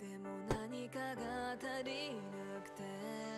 でも何かが足りなくて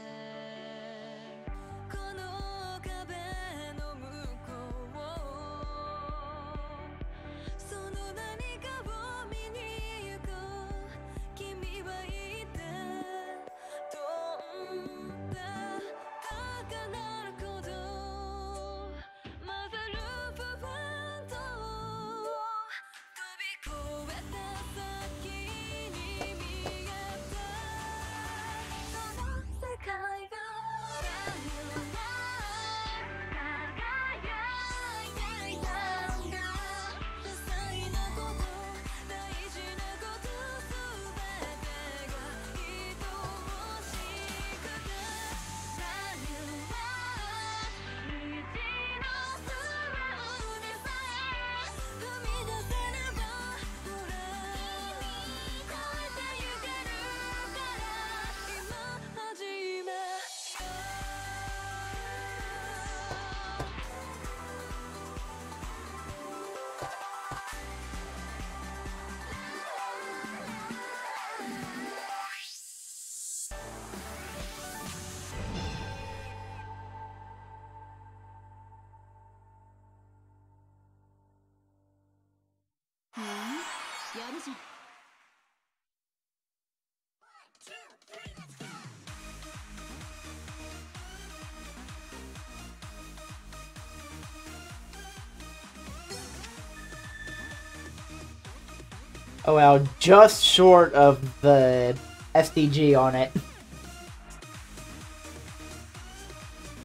Oh well, just short of the SDG on it.